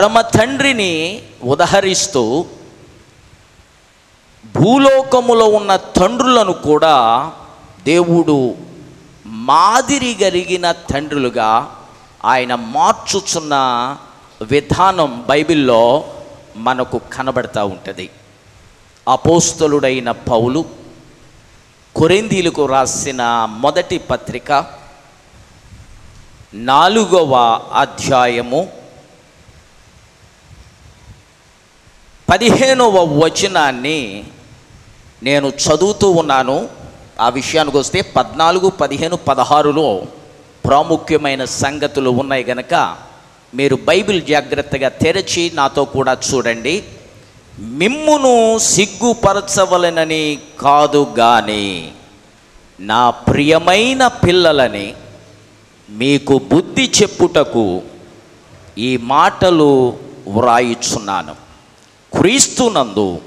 పరమతండ్రిని ఉదహరిస్తూ భూలోకములో ఉన్న తండ్రులను కూడా దేవుడు మాదిరి కలిగిన తండ్రులుగా ఆయన మార్చుచున్న విధానం బైబిల్లో మనకు కనబడతా ఉంటుంది. అపోస్తలుడైన పౌలు కొరిందీలకు రాసిన మొదటి పత్రిక నాలుగవ అధ్యాయము పదిహేనవ వచనాన్ని నేను చదువుతూ ఉన్నాను. ఆ విషయానికి వస్తే పద్నాలుగు పదిహేను పదహారులో ప్రాముఖ్యమైన సంగతులు ఉన్నాయి గనక మీరు బైబిల్ జాగ్రత్తగా తెరచి నాతో కూడా చూడండి. మిమ్మును సిగ్గుపరచవలనని కాదు గాని నా ప్రియమైన పిల్లలని మీకు బుద్ధి చెప్పుటకు ఈ మాటలు వ్రాయిచున్నాను. క్రీస్తునందు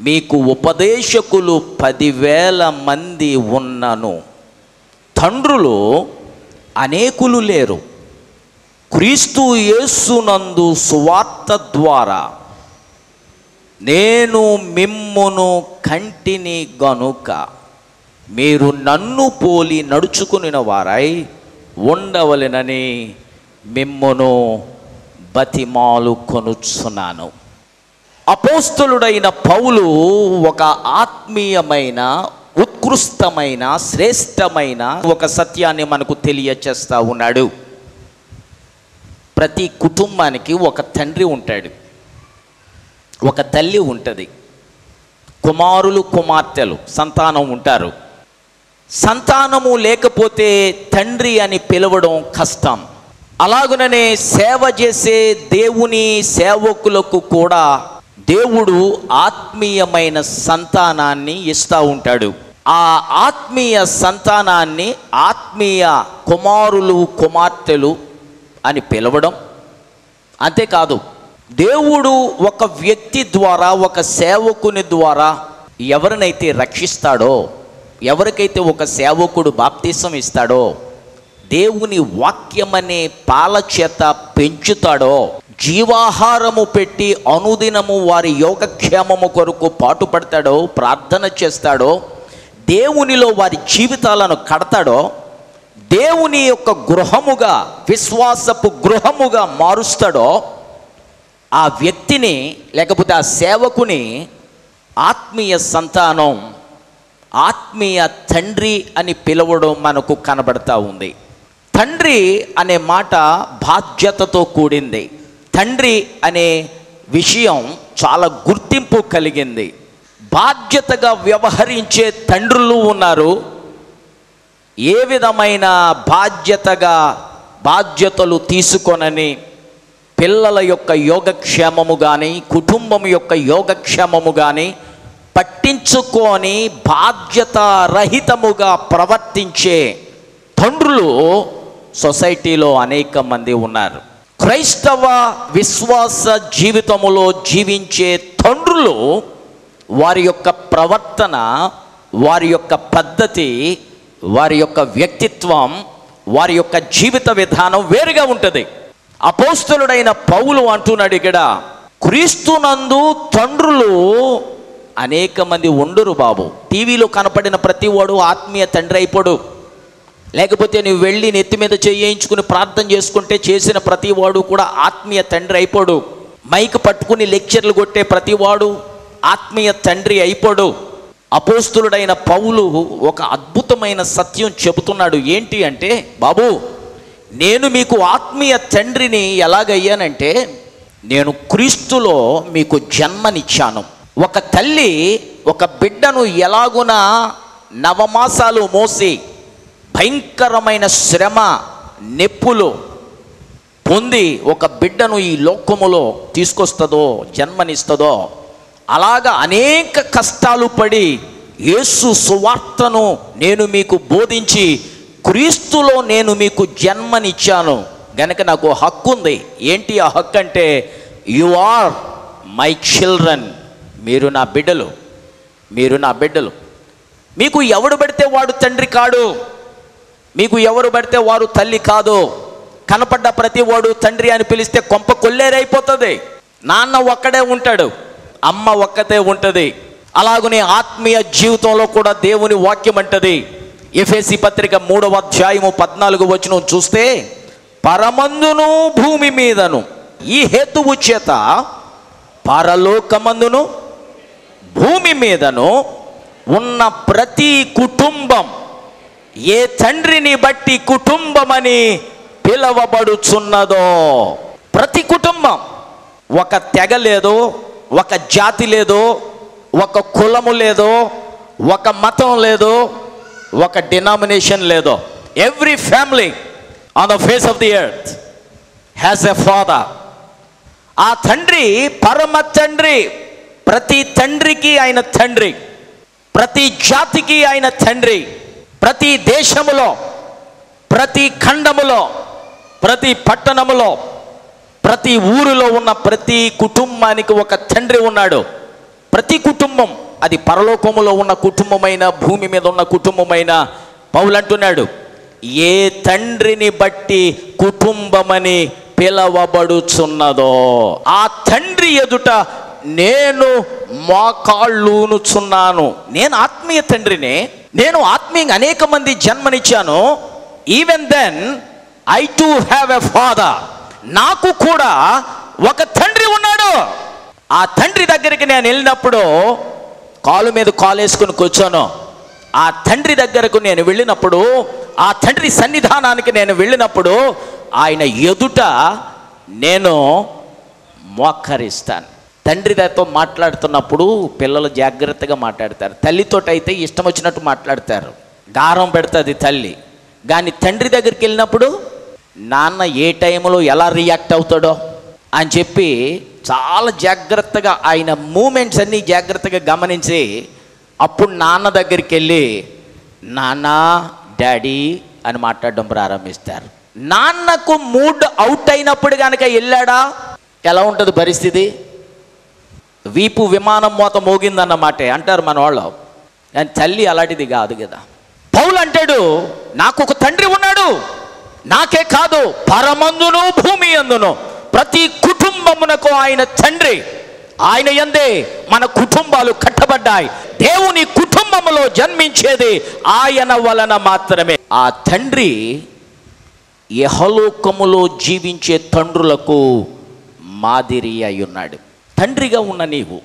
మీకు ఉపదేశకులు పదివేల మంది ఉన్నను. తండ్రులు అనేకులు లేరు. క్రీస్తు యేసునందు సువార్త ద్వారా నేను మిమ్మును కంటిని గనుక మీరు నన్ను పోలి నడుచుకునిన వారై ఉండవలెనని మిమ్మును బతిమాలు కొనుచున్నాను. అపోస్తులుడైన పౌలు ఒక ఆత్మీయమైన ఉత్కృష్టమైన శ్రేష్టమైన ఒక సత్యాన్ని మనకు తెలియచేస్తూ ఉన్నాడు. ప్రతి కుటుంబానికి ఒక తండ్రి ఉంటాడు. ఒక తల్లి ఉంటుంది. కుమారులు కుమార్తెలు సంతానం ఉంటారు. సంతానము లేకపోతే తండ్రి అని పిలవడం కష్టం. అలాగుననే సేవ చేసే దేవుని సేవకులకు కూడా దేవుడు ఆత్మీయమైన సంతానాన్ని ఇస్తూ ఉంటాడు. ఆ ఆత్మీయ సంతానాన్ని ఆత్మీయ కుమారులు కుమార్తెలు అని పిలవడం అంతేకాదు దేవుడు ఒక వ్యక్తి ద్వారా ఒక సేవకుని ద్వారా ఎవరినైతే రక్షిస్తాడో ఎవరికైతే ఒక సేవకుడు బాప్తీసం ఇస్తాడో దేవుని వాక్యమనే పాల చేత పెంచుతాడో జీవాహారము పెట్టి అనుదినము వారి యోగక్షేమము కొరకు పాటుపడతాడో ప్రార్థన చేస్తాడో దేవునిలో వారి జీవితాలను కడతాడో దేవుని యొక్క గృహముగా విశ్వాసపు గృహముగా మారుస్తాడో ఆ వ్యక్తిని లేకపోతే ఆ సేవకుని ఆత్మీయ సంతానం ఆత్మీయ తండ్రి అని పిలవడం మనకు కనబడతా ఉంది. తండ్రి అనే మాట బాధ్యతతో కూడింది. తండ్రి అనే విషయం చాలా గుర్తింపు కలిగింది. బాధ్యతగా వ్యవహరించే తండ్రులు ఉన్నారు. ఏ విధమైన బాధ్యతగా బాధ్యతలు తీసుకొనని పిల్లల యొక్క యోగక్షేమము కానీ కుటుంబం యొక్క యోగక్షేమము కానీ పట్టించుకొని బాధ్యతారహితముగా ప్రవర్తించే తండ్రులు సొసైటీలో అనేక మంది ఉన్నారు. క్రైస్తవ విశ్వాస జీవితములో జీవించే తండ్రులు వారి యొక్క ప్రవర్తన వారి యొక్క పద్ధతి వారి యొక్క వ్యక్తిత్వం వారి యొక్క జీవిత విధానం వేరుగా ఉంటుంది. అపోస్తులుడైన పౌలు అంటున్నాడు ఇక్కడ క్రీస్తునందు తండ్రులు అనేక మంది ఉండరు బాబు. టీవీలో కనపడిన ప్రతి వాడు ఆత్మీయ తండ్రి అయిపోడు. లేకపోతే నువ్వు వెళ్ళి నెత్తి మీద చేయించుకుని ప్రార్థన చేసుకుంటే చేసిన ప్రతివాడు కూడా ఆత్మీయ తండ్రి అయిపోడు. మైక్ పట్టుకుని లెక్చర్లు కొట్టే ప్రతివాడు ఆత్మీయ తండ్రి అయిపోడు. అపోస్తులుడైన పౌలు ఒక అద్భుతమైన సత్యం చెబుతున్నాడు. ఏంటి అంటే బాబు నేను మీకు ఆత్మీయ తండ్రిని ఎలాగయ్యానంటే నేను క్రీస్తులో మీకు జన్మనిచ్చాను. ఒక తల్లి ఒక బిడ్డను ఎలాగున నవమాసాలు మోసి భయంకరమైన శ్రమ నెప్పులు పొంది ఒక బిడ్డను ఈ లోకములో తీసుకొస్తుందో జన్మనిస్తుందో అలాగా అనేక కష్టాలు పడి యేసు సువార్తను నేను మీకు బోధించి క్రీస్తులో నేను మీకు జన్మనిచ్చాను. గనక నాకు హక్కు ఉంది. ఏంటి ఆ హక్కు అంటే యు ఆర్ మై చిల్డ్రన్ మీరు నా బిడ్డలు. మీరు నా బిడ్డలు. మీకు ఎవడు పెడితే వాడు తండ్రి కాడు? మీకు ఎవరు పడితే వారు తల్లి కాదు. కనపడ్డ ప్రతి వాడు తండ్రి అని పిలిస్తే కొంప కొల్లేరైపోతుంది. నాన్న ఒక్కడే ఉంటాడు అమ్మ ఒక్కతే ఉంటుంది. అలాగనే ఆత్మీయ జీవితంలో కూడా దేవుని వాక్యం అంటది. ఎఫ్ఎసి పత్రిక మూడవ అధ్యాయము పద్నాలుగు వచనం చూస్తే పరమందును భూమి మీదను ఈ హేతువు చేత పరలోకమందును భూమి మీదను ఉన్న ప్రతి కుటుంబం ఏ తండ్రిని బట్టి కుటుంబమని పిలవబడుచున్నదో? ప్రతి కుటుంబం. ఒక తెగ లేదు ఒక జాతి లేదు ఒక కులము లేదు ఒక మతం లేదు ఒక డినామినేషన్ లేదో. Every family on the face of the earth has a father ఆ తండ్రి పరమ తండ్రి ప్రతి తండ్రికి ఆయన తండ్రి ప్రతి జాతికి ఆయన తండ్రి. ప్రతి దేశములో ప్రతి ఖండములో ప్రతి పట్టణములో ప్రతి ఊరిలో ఉన్న ప్రతి కుటుంబానికి ఒక తండ్రి ఉన్నాడు. ప్రతి కుటుంబం అది పరలోకములో ఉన్న కుటుంబమైన భూమి మీద ఉన్న కుటుంబమైన పౌలంటున్నాడు ఏ తండ్రిని బట్టి కుటుంబమని పిలవబడుచున్నదో ఆ తండ్రి ఎదుట నేను మోకాళ్ళూనుచున్నాను నేను ఆత్మీయ తండ్రినే నేను ఆత్మీయంగా అనేక మంది జన్మనిచ్చాను. Even then I too have a father నాకు కూడా ఒక తండ్రి ఉన్నాడు. ఆ తండ్రి దగ్గరికి నేను వెళ్ళినప్పుడు కాలు మీద కాలు వేసుకుని కూర్చోను. ఆ తండ్రి దగ్గరకు నేను వెళ్ళినప్పుడు ఆ తండ్రి సన్నిధానానికి నేను వెళ్ళినప్పుడు ఆయన ఎదుట నేను మోకరిస్తాను. తండ్రి దాతో మాట్లాడుతున్నప్పుడు పిల్లలు జాగ్రత్తగా మాట్లాడతారు. తల్లితోటి అయితే ఇష్టం వచ్చినట్టు మాట్లాడతారు. గారం పెడుతుంది తల్లి. కానీ తండ్రి దగ్గరికి వెళ్ళినప్పుడు నాన్న ఏ టైంలో ఎలా రియాక్ట్ అవుతాడో? అని చెప్పి చాలా జాగ్రత్తగా ఆయన మూమెంట్స్ అన్నీ జాగ్రత్తగా గమనించి అప్పుడు నాన్న దగ్గరికి వెళ్ళి నాన్న డాడీ అని మాట్లాడడం ప్రారంభిస్తారు. నాన్నకు మూడ్ అవుట్ అయినప్పుడు కనుక వెళ్ళాడా? ఎలా ఉంటుంది పరిస్థితి? వీపు విమానం మోత మోగిందన్నమాటే అంటారు మన వాళ్ళు. కానీ తల్లి అలాంటిది కాదు కదా. పౌలు అంటాడు నాకు ఒక తండ్రి ఉన్నాడు నాకే కాదు పరమందును భూమి అందును. ప్రతి కుటుంబమునకు ఆయన తండ్రి. ఆయన ఎందే మన కుటుంబాలు కట్టబడ్డాయి. దేవుని కుటుంబములో జన్మించేది ఆయన వలన మాత్రమే. ఆ తండ్రి యహలోకములో జీవించే తండ్రులకు మాదిరి అయి ఉన్నాడు. తండ్రిగా ఉన్న నీవు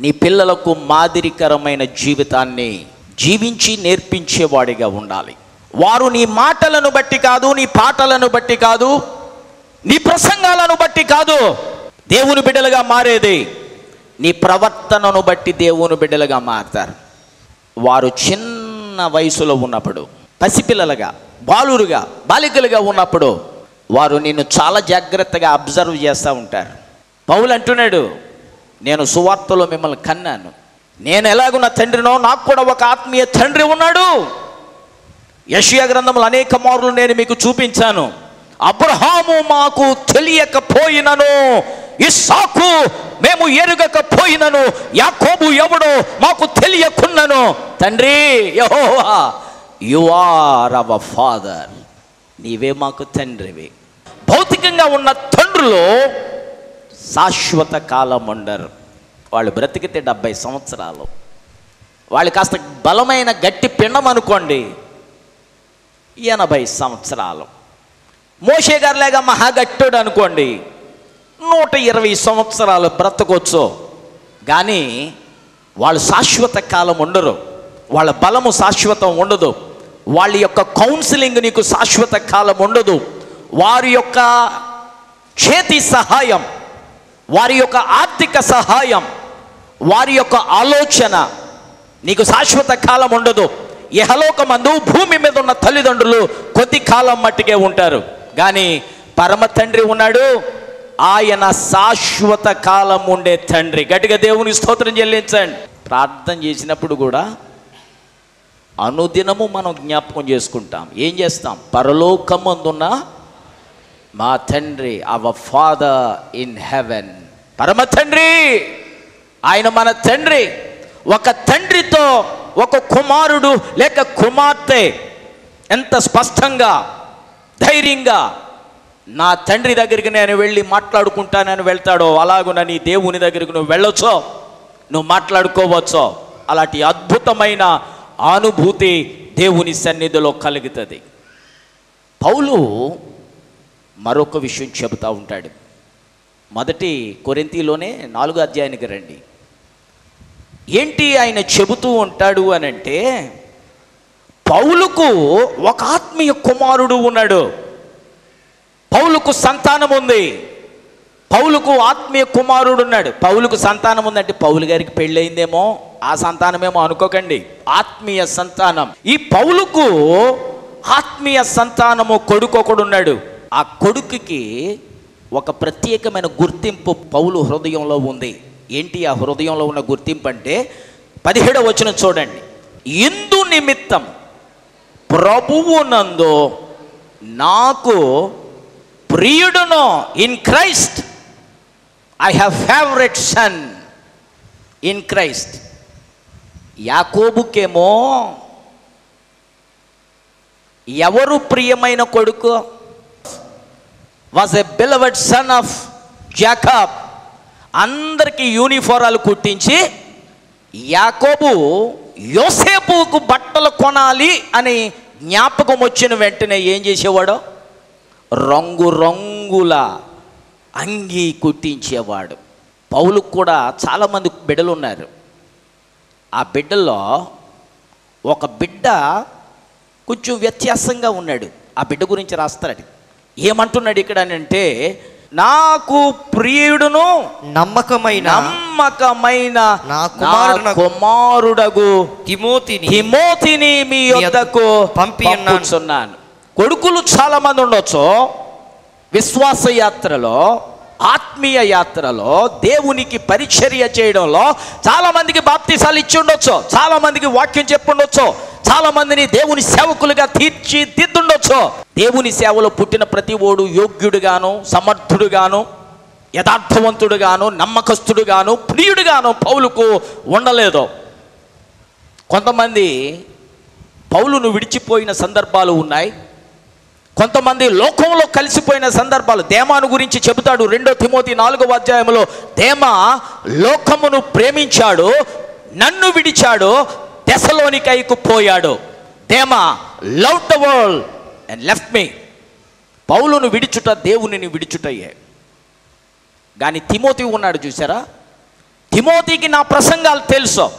నీ పిల్లలకు మాదిరికరమైన జీవితాన్ని జీవించి నేర్పించేవాడిగా ఉండాలి. వారు నీ మాటలను బట్టి కాదు నీ పాటలను బట్టి కాదు నీ ప్రసంగాలను బట్టి కాదు దేవుని బిడ్డలుగా మారేది. నీ ప్రవర్తనను బట్టి దేవుని బిడ్డలుగా మారుతారు. వారు చిన్న వయసులో ఉన్నప్పుడు పసిపిల్లలుగా బాలురుగా బాలికలుగా ఉన్నప్పుడు వారు నిన్ను చాలా జాగ్రత్తగా అబ్జర్వ్ చేస్తూ ఉంటారు. పౌలు అంటున్నాడు నేను సువార్తలో మిమ్మల్ని కన్నాను. నేను ఎలాగో నా తండ్రినో నాకు కూడా ఒక ఆత్మీయ తండ్రి ఉన్నాడు. యషియా గ్రంథములు అనేక మార్లు నేను మీకు చూపించాను. అబ్రహాము మాకు తెలియకపోయినను ఇస్సాకు మేము ఎరుగకపోయినను యాకోబు ఎవడో మాకు తెలియకున్నను. తండ్రి యహోవా యు ఆర్ అవర్ ఫాదర్ నీవే మాకు తండ్రివి. భౌతికంగా ఉన్న తండ్రులు శాశ్వత కాలం ఉండరు వాళ్ళు బ్రతికితే డెబ్బై సంవత్సరాలు. వాళ్ళు కాస్త బలమైన గట్టి పిండం అనుకోండి ఎనభై సంవత్సరాలు. మోషే గారు లేక మహాగట్టుడు అనుకోండి నూట ఇరవై సంవత్సరాలు బ్రతకొచ్చు. కానీ వాళ్ళు శాశ్వత కాలం ఉండరు. వాళ్ళ బలము శాశ్వతం ఉండదు. వాళ్ళ యొక్క కౌన్సిలింగ్ నీకు శాశ్వత కాలం ఉండదు. వారి యొక్క చేతి సహాయం వారి యొక్క ఆర్థిక సహాయం వారి యొక్క ఆలోచన నీకు శాశ్వత కాలం ఉండదు. యహలోకమందు భూమి మీద ఉన్న తల్లిదండ్రులు కొద్ది కాలం మట్టికే ఉంటారు. కానీ పరమ తండ్రి ఉన్నాడు. ఆయన శాశ్వత కాలం ఉండే తండ్రి. గట్టిగా దేవుని స్తోత్రం చెల్లించండి. ప్రార్థన చేసినప్పుడు కూడా అనుదినము మనం జ్ఞాపకం చేసుకుంటాం. ఏం చేస్తాం? పరలోకమందున్న మా తండ్రి అవర్ ఫాదర్ ఇన్ హెవెన్ పరమ తండ్రి ఆయన మన తండ్రి. ఒక తండ్రితో ఒక కుమారుడు లేక కుమార్తె ఎంత స్పష్టంగా ధైర్యంగా నా తండ్రి దగ్గరికి నేను వెళ్ళి మాట్లాడుకుంటానని వెళ్తాడో అలాగున నీ దేవుని దగ్గరికి నువ్వు వెళ్ళొచ్చో నువ్వు మాట్లాడుకోవచ్చో అలాంటి అద్భుతమైన అనుభూతి దేవుని సన్నిధిలో కలుగుతుంది. పౌలు మరొక విషయం చెబుతూ ఉంటాడు. మొదటి కొరింతిలోనే నాలుగో అధ్యాయానికి రండి. ఏంటి ఆయన చెబుతూ ఉంటాడు అని అంటే పౌలుకు ఒక ఆత్మీయ కుమారుడు ఉన్నాడు. పౌలుకు సంతానం ఉంది. పౌలుకు ఆత్మీయ కుమారుడు ఉన్నాడు. పౌలుకు సంతానం ఉందంటే పౌలు గారికి పెళ్ళయిందేమో? ఆ సంతానమేమో అనుకోకండి. ఆత్మీయ సంతానం. ఈ పౌలుకు ఆత్మీయ సంతానము కొడుకొకడున్నాడు ఉన్నాడు. ఆ కొడుకుకి ఒక ప్రత్యేకమైన గుర్తింపు పౌలు హృదయంలో ఉంది. ఏంటి ఆ హృదయంలో ఉన్న గుర్తింపు అంటే పదిహేడవ వచ్చిన చూడండి. ఇందు నిమిత్తం ప్రభువు నందు నాకు ప్రియుడును in Christ I have favourite son in Christ యాకోబుకేమో ఎవరు ప్రియమైన కొడుకు? Was a beloved son of Jacob అందరికీ యూనిఫారాలు కుట్టించి యాకోబు యోసేపుకు బట్టలు కొనాలి అని జ్ఞాపకం వచ్చిన వెంటనే ఏం చేసేవాడు? రంగు రంగుల అంగి కుట్టించేవాడు. పౌలుకు కూడా చాలామంది బిడ్డలు ఉన్నారు. ఆ బిడ్డల్లో ఒక బిడ్డ కొంచెం వ్యత్యాసంగా ఉన్నాడు. ఆ బిడ్డ గురించి రాస్తాడు ఏమంటున్నాడు ఇక్కడ అని అంటే నాకు ప్రియుడును నమ్మకమైన నమ్మకమైన నా కుమారునకు కుమారుడగు తిమోతిని తిమోతిని మీ యొద్దకు పంపి ఉన్నాను. పంపుచున్నాను. కొడుకులు చాలా మంది ఉండొచ్చు. విశ్వాస యాత్రలో ఆత్మీయ యాత్రలో దేవునికి పరిచర్య చేయడంలో చాలా మందికి బాప్తిసాలు ఇచ్చి ఉండొచ్చు. చాలా మందికి వాక్యం చెప్పుండొచ్చు చాలా మందిని దేవుని సేవకులుగా తీర్చి దిద్దుండొచ్చు దేవుని సేవలో పుట్టిన ప్రతి ఓడు యోగ్యుడుగాను సమర్థుడుగాను యథార్థవంతుడుగాను నమ్మకస్తుడుగాను ప్రియుడుగాను పౌలుకు ఉండలేదు. కొంతమంది పౌలును విడిచిపోయిన సందర్భాలు ఉన్నాయి. కొంతమంది లోకంలో కలిసిపోయిన సందర్భాలు. దేమాను గురించి చెబుతాడు రెండో తిమోతి నాలుగవ అధ్యాయంలో దేమ లోకమును ప్రేమించాడు నన్ను విడిచాడు తెసలోనికైకు పోయాడు. తేమ love the world and left me పౌలును విడిచుట దేవునిని విడిచుటయ్యే కానీ తిమోతి ఉన్నాడు చూసారా తిమోతికి నా ప్రసంగాలు తెలుసు.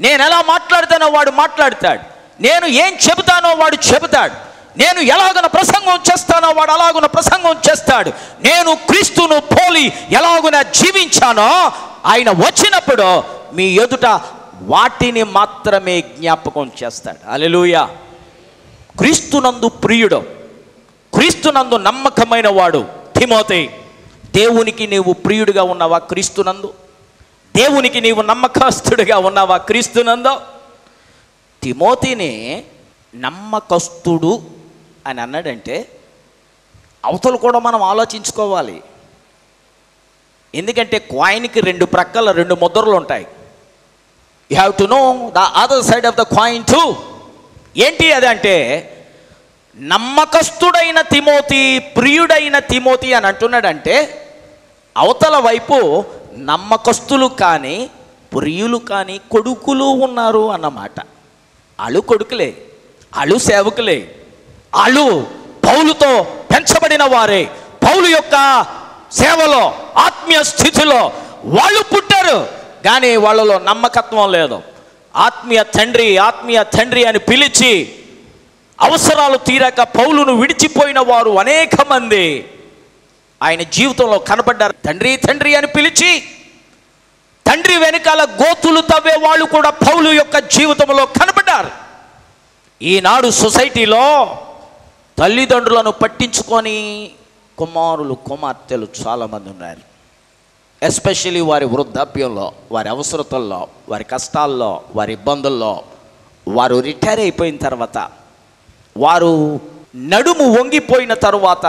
నేను ఎలా మాట్లాడతానో వాడు మాట్లాడతాడు. నేను ఏం చెబుతానో వాడు చెబుతాడు. నేను ఎలాగున ప్రసంగం చేస్తానో వాడు అలాగున ప్రసంగం చేస్తాడు. నేను క్రీస్తును పోలి ఎలాగున జీవించానో ఆయన వచ్చినప్పుడు మీ ఎదుట వాటిని మాత్రమే జ్ఞాపకం చేస్తాడు. అలెలుయ క్రీస్తునందు ప్రియుడు క్రీస్తునందు నమ్మకమైన వాడు థిమోతి దేవునికి నీవు ప్రియుడిగా ఉన్నావా క్రీస్తునందు? దేవునికి నీవు నమ్మకస్తుడిగా ఉన్నావా క్రీస్తునందు? తిమోతిని నమ్మకస్తుడు అని అన్నాడంటే అవతలు కూడా మనం ఆలోచించుకోవాలి. ఎందుకంటే కాయిన్కి రెండు ప్రక్కల రెండు ముద్రలు ఉంటాయి. You have to know the other side of the coin too ఏంటి అది అంటే నమ్మకస్తుడైన తిమోతి ప్రియుడైన తిమోతి అని అంటున్నాడంటే అవతల వైపు నమ్మకస్తులు కానీ ప్రియులు కానీ కొడుకులు ఉన్నారు అన్నమాట. అళు కొడుకులే అళు సేవకులే. అళు పౌలుతో పెంచబడిన వారే. పౌలు యొక్క సేవలో ఆత్మీయ స్థితిలో వాళ్ళు పుట్టారు. కానీ వాళ్ళలో నమ్మకత్వం లేదు. ఆత్మీయ తండ్రి ఆత్మీయ తండ్రి అని పిలిచి అవసరాలు తీరాక పౌలును విడిచిపోయిన వారు అనేక మంది. ఆయన జీవితంలో కనబడ్డారు. తండ్రి తండ్రి అని పిలిచి తండ్రి వెనకాల గోతులు తవ్వే వాళ్ళు కూడా పౌలు యొక్క జీవితంలో కనబడ్డారు. ఈనాడు సొసైటీలో తల్లిదండ్రులను పట్టించుకొని కుమారులు కుమార్తెలు చాలామంది ఉన్నారు. ఎస్పెషలీ వారి వృద్ధాప్యంలో వారి అవసరతల్లో వారి కష్టాల్లో వారి ఇబ్బందుల్లో వారు రిటైర్ అయిపోయిన తర్వాత వారు నడుము వంగిపోయిన తరువాత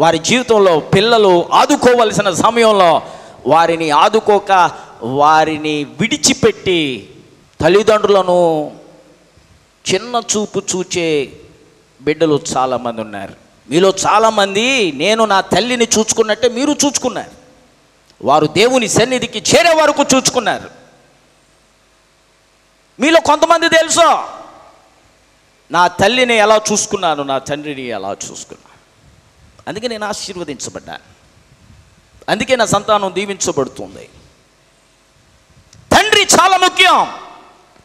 వారి జీవితంలో పిల్లలు ఆదుకోవలసిన సమయంలో వారిని ఆదుకోక వారిని విడిచిపెట్టి తల్లిదండ్రులను చిన్న చూపు చూచే బిడ్డలు చాలామంది ఉన్నారు. మీలో చాలామంది నేను నా తల్లిని చూచుకున్నట్టే మీరు చూచుకున్నారు వారు దేవుని సన్నిధికి చేరే వరకు చూచుకున్నారు. మీలో కొంతమంది తెలుసు? నా తల్లిని ఎలా చూసుకున్నాను నా తండ్రిని ఎలా చూసుకున్నాను? అందుకే నేను ఆశీర్వదించబడ్డాను. అందుకే నా సంతానం దీవించబడుతుంది. తండ్రి చాలా ముఖ్యం.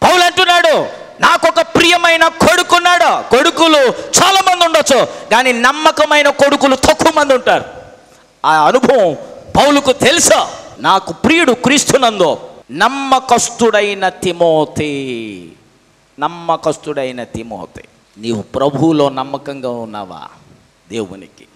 పౌలు అంటున్నాడు నాకు ఒక ప్రియమైన కొడుకున్నాడు కొడుకులు చాలా మంది ఉండొచ్చు కానీ నమ్మకమైన కొడుకులు తక్కువ మంది ఉంటారు. ఆ అనుభవం పౌలుకు తెలుసా? నాకు ప్రియుడు క్రీస్తునందు నమ్మకస్తుడైన తిమోతి. నమ్మకస్తుడైన తిమోతి. నీవు ప్రభువులో నమ్మకంగా ఉన్నావా? దేవునికి.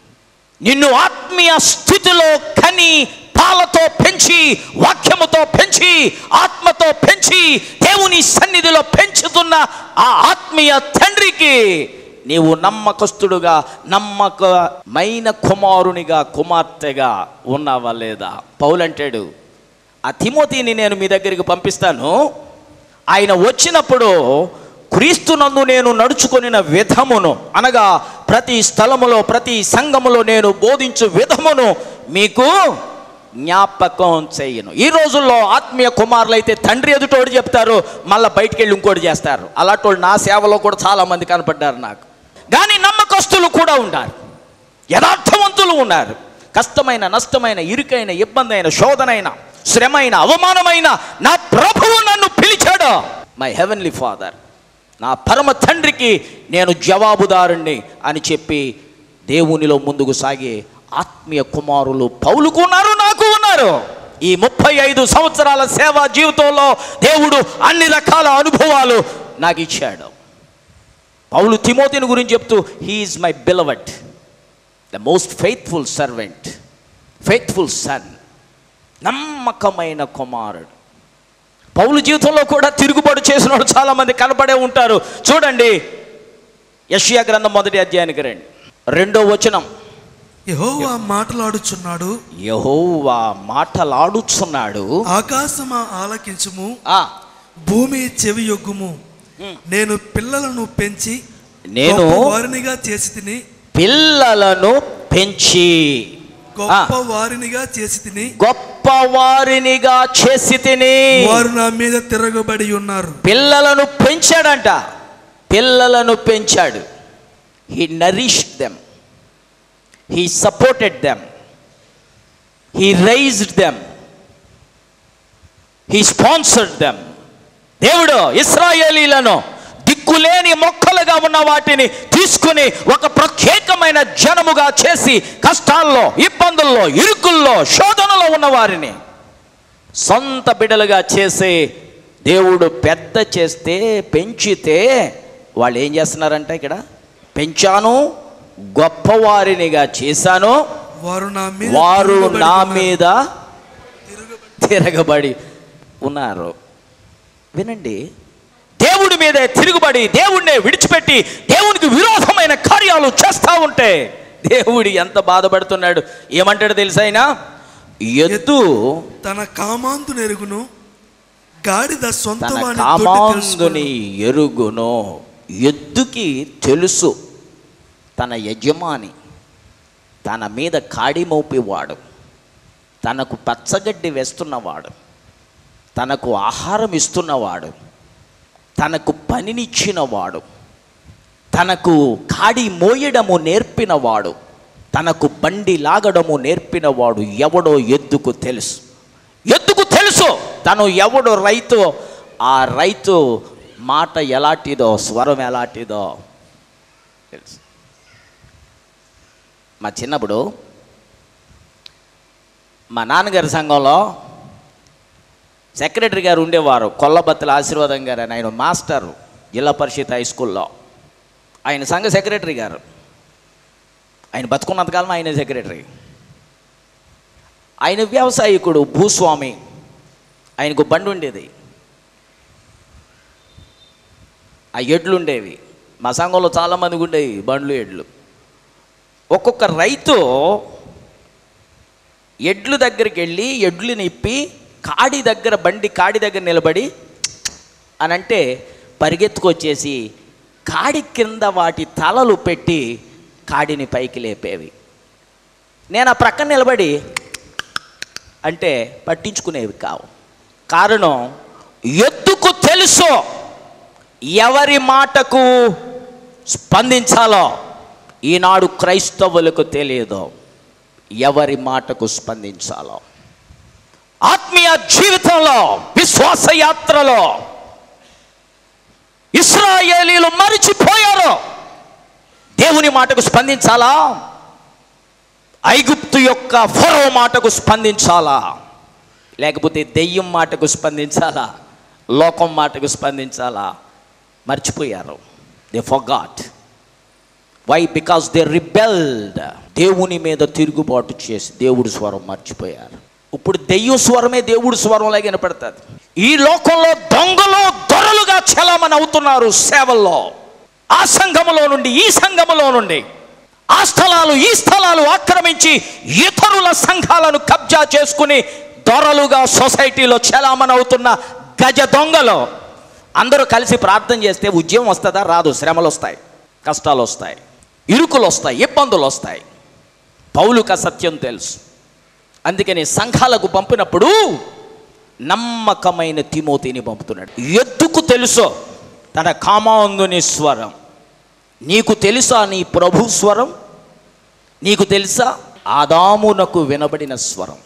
నిన్ను ఆత్మీయ స్థితిలో కని పాలతో పెంచి వాక్యముతో పెంచి ఆత్మతో పెంచి దేవుని సన్నిధిలో పెంచుతున్న ఆ ఆత్మీయ తండ్రికి నీవు నమ్మకస్తుడుగా నమ్మకమైన కుమారునిగా కుమార్తెగా ఉన్నావా లేదా? పౌలంటాడు ఆ తిమోతిని నేను మీ దగ్గరికి పంపిస్తాను. ఆయన వచ్చినప్పుడు క్రీస్తునందు నేను నడుచుకొనిన విధమును అనగా ప్రతి స్థలములో ప్రతి సంఘములో నేను బోధించు విధమును మీకు జ్ఞాపకం చేయను. ఈ రోజుల్లో ఆత్మీయ కుమారులు అయితే తండ్రి ఎదుటోడు చెప్తారు మళ్ళీ బయటికి వెళ్ళి ఇంకోటి చేస్తారు. అలాంటి నా సేవలో కూడా చాలామంది కనపడ్డారు నాకు. కానీ కూడా ఉన్నారు యథార్థవంతులు ఉన్నారు. కష్టమైన నష్టమైన ఇరుకైన ఇబ్బంది అయిన శోధనైన శ్రమైన అవమానమైన నా ప్రభువు నన్ను పిలిచాడు. మై హెవెన్లీ ఫాదర్ నా పరమ తండ్రికి నేను జవాబుదారుణ్ణి అని చెప్పి దేవునిలో ముందుకు సాగే ఆత్మీయ కుమారులు పౌలుకు ఉన్నారు నాకు ఉన్నారు. ఈ ముప్పై ఐదు సంవత్సరాల సేవా జీవితంలో దేవుడు అన్ని రకాల అనుభవాలు నాకు ఇచ్చాడు. పౌలు తిమోతిని గురించి చెప్తూ he is my beloved the most faithful servant faithful son నమ్మకమైన కుమారుడు. పౌలు జీవితంలో కూడా తిరుగుబాటు చేసిన వాళ్ళు చాలామంది కనపడే ఉంటారు. చూడండి యష్యా గ్రంథం మొదటి అధ్యాయానికి రండి. రెండో వచనం. యెహోవా మాటలాడుచున్నాడు. యహోవా మాటలాడుచున్నాడు. ఆకాశమా ఆలకించుము. ఆ, భూమి చెవి యొగ్గుము నేను పిల్లలను పెంచి నేను వారినిగా చేసి తిని పిల్లలను పెంచి. గొప్ప వారినిగా చేసి తిని గొప్ప వారినిగా చేసి తిని. వారు నా మీద తిరగబడి ఉన్నారు. పిల్లలను పెంచాడంట. పిల్లలను పెంచాడు. He nourish them he supported them he raised them he sponsored them దేవుడు ఇస్రాయేలీలను దిక్కులేని మొక్కలుగా ఉన్న వాటిని తీసుకుని ఒక ప్రత్యేకమైన జనముగా చేసి కష్టాల్లో ఇబ్బందుల్లో ఇరుకుల్లో శోధనలో ఉన్న వారిని సొంత బిడ్డలుగా చేసే దేవుడు పెద్ద చేస్తే పెంచితే వాళ్ళు ఏం చేస్తున్నారంటే ఇక్కడ? పెంచాను గొప్పవారినిగా చేశాను. వారు నా మీద వారు నా. మీద తిరగబడి ఉన్నారు. వినండి. దేవుడి మీదే తిరుగుబడి దేవుణ్ణే విడిచిపెట్టి దేవునికి విరోధమైన కార్యాలు చేస్తూ ఉంటే దేవుడు ఎంత బాధపడుతున్నాడు? ఏమంటాడు తెలుసా ఆయన? ఎద్దు తన కామాంతు నెరుగును గాడిద సొంత తన వాని తొట్టి కామాందుని తెలుసుకొను. ఎరుగును. ఎద్దుకి తెలుసు తన యజమాని తన మీద కాడి మోపేవాడు తనకు పచ్చగడ్డి వేస్తున్నవాడు. తనకు ఆహారం ఇస్తున్నవాడు తనకు పనినిచ్చినవాడు తనకు కాడి మోయడము నేర్పినవాడు తనకు బండి లాగడము నేర్పినవాడు ఎవడో ఎద్దుకు తెలుసు? ఎద్దుకు తెలుసు? తను ఎవడో రైతు? ఆ రైతు మాట ఎలాంటిదో స్వరం ఎలాంటిదో తెలుసు. మా చిన్నప్పుడు మా నాన్నగారి సంఘంలో సెక్రటరీ గారు ఉండేవారు కొల్లబత్తుల ఆశీర్వాదం గారు అని. ఆయన మాస్టర్ జిల్లా పరిషత్ హై స్కూల్లో. ఆయన సంఘ సెక్రటరీ గారు. ఆయన బతుకున్నంతకాలం ఆయన సెక్రటరీ. ఆయన వ్యవసాయకుడు భూస్వామి. ఆయనకు బండి ఉండేది. ఆ ఎడ్లు ఉండేవి. మా సంఘంలో చాలామందికి ఉండేవి బండ్లు ఎడ్లు. ఒక్కొక్క రైతు ఎడ్లు దగ్గరికి వెళ్ళి ఎడ్లు నిప్పి కాడి దగ్గర బండి కాడి దగ్గర నిలబడి అని అంటే పరిగెత్తుకొచ్చేసి కాడి కింద వాటి తలలు పెట్టి కాడిని పైకి లేపేవి. నేను ఆ ప్రక్కన నిలబడి అంటే పట్టించుకునేవి కావు. కారణం ఎద్దుకు తెలుసు ఎవరి మాటకు స్పందించాలో ఈనాడు క్రైస్తవులకు తెలియదు ఎవరి మాటకు స్పందించాలో. ఆత్మీయ జీవితంలో విశ్వాస యాత్రలో ఇస్రాయేలీలు మరిచిపోయారు. దేవుని మాటకు స్పందించాలా? ఐగుప్తు యొక్క ఫరో మాటకు స్పందించాలా? లేకపోతే దెయ్యం మాటకు స్పందించాలా? లోకం మాటకు స్పందించాలా? మర్చిపోయారు. They forgot why because they rebelled దేవుని మీద తిరుగుబాటు చేసి దేవుడి స్వరం మర్చిపోయారు. ఇప్పుడు దెయ్య స్వరమే దేవుడి స్వరంలాగా వినపడుతుంది. ఈ లోకంలో దొంగలు దొరలుగా చలామణి అవుతున్నారు సేవల్లో. ఆ సంఘములో నుండి ఈ సంఘములో నుండి ఆ స్థలాలు ఈ స్థలాలు ఆక్రమించి ఇతరుల సంఘాలను కబ్జా చేసుకుని దొరలుగా సొసైటీలో చలామణి అవుతున్న గజ దొంగలు. అందరూ కలిసి ప్రార్థన చేస్తే ఉద్యమం వస్తుందా? రాదు. శ్రమలు వస్తాయి. కష్టాలు వస్తాయి. ఇరుకులు వస్తాయి. ఇబ్బందులు వస్తాయి. పౌలుక సత్యం తెలుసు. అందుకని సంఘాలకు పంపినప్పుడు నమ్మకమైన తిమోతిని పంపుతున్నాడు. ఎద్దుకు తెలుసో? తన కామాంగుని స్వరం. నీకు తెలుసా నీ ప్రభు స్వరం? నీకు తెలుసా? ఆదామునకు వినబడిన స్వరం.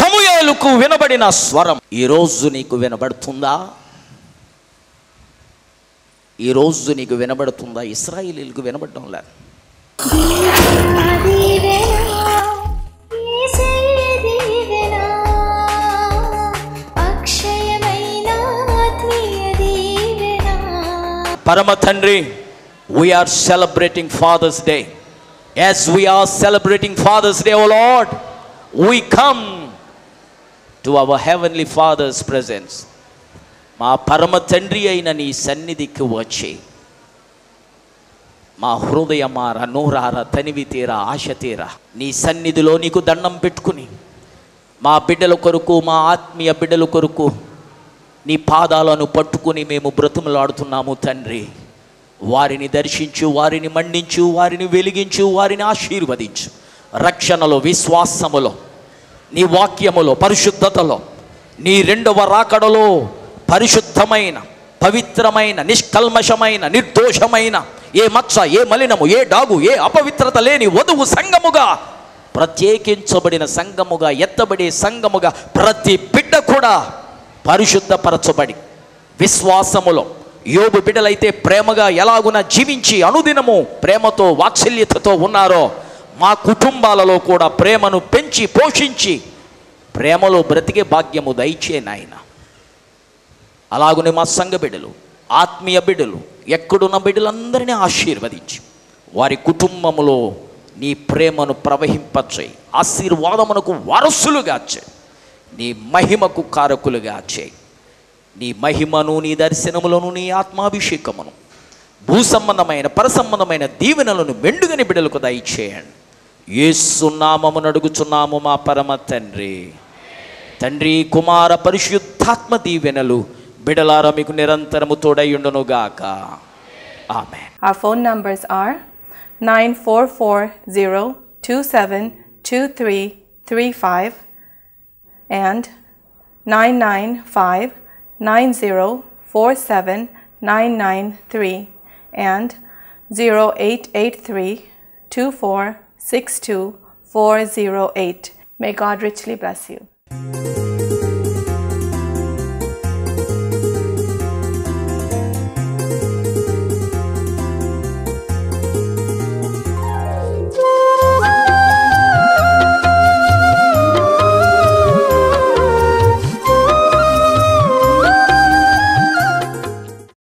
తముయేలుకు వినబడిన స్వరం. ఈరోజు నీకు వినబడుతుందా? ఈరోజు నీకు వినబడుతుందా? ఇస్రాయిలీలకు వినబడడం లేదు పరమ తండ్రి we are celebrating Father's Day as we are celebrating Father's Day oh Lord we come to our heavenly Father's presence మా పరమ తండ్రి అయిన నీ సన్నిధికి వచ్చి మా హృదయమార నూరార తనివి తీరా ఆశ తీరా నీ సన్నిధిలో నీకు దండం పెట్టుకుని మా బిడ్డల కొరకు మా ఆత్మీయ బిడ్డల కొరకు నీ పాదాలను పట్టుకుని మేము బ్రతుములాడుతున్నాము తండ్రి. వారిని దర్శించు వారిని మండించు వారిని వెలిగించు వారిని ఆశీర్వదించు. రక్షణలో విశ్వాసములో నీ వాక్యములో పరిశుద్ధతలో నీ రెండవ రాకడలో పరిశుద్ధమైన పవిత్రమైన నిష్కల్మషమైన నిర్దోషమైన ఏ మచ్చ ఏ మలినము ఏ డాగు ఏ అపవిత్రత లేని వధువు సంగముగా ప్రత్యేకించబడిన సంఘముగా ఎత్తబడే సంఘముగా ప్రతి బిడ్డ కూడా పరిశుద్ధపరచబడి విశ్వాసములో యోబు బిడ్డలైతే ప్రేమగా ఎలాగున జీవించి అనుదినము ప్రేమతో వాత్సల్యతతో ఉన్నారో మా కుటుంబాలలో కూడా ప్రేమను పెంచి పోషించి ప్రేమలో బ్రతికే భాగ్యము దయచే నాయన. అలాగునే మా సంఘ బిడ్డలు ఆత్మీయ బిడ్డలు ఎక్కడున్న బిడ్డలందరినీ ఆశీర్వదించి వారి కుటుంబములో నీ ప్రేమను ప్రవహింపచేయి ఆశీర్వాదమునకు వారసులుగా చేయి. నీ మహిమకు కారకులుగా చేయి. నీ మహిమను నీ దర్శనములను నీ ఆత్మాభిషేకమును భూసంబంధమైన పరసంబంధమైన దీవెనలను మెండుగని బిడలకు దయచేయండి. ఏసునామము నడుగుచున్నాము మా పరమ తండ్రి. తండ్రి కుమార పరిశుద్ధాత్మ దీవెనలు బిడలార మీకు నిరంతరము తోడయుండునుగాక. ఆమె Our phone numbers are 9440272335 and 99590479993 and 08832462 408. May God richly bless you.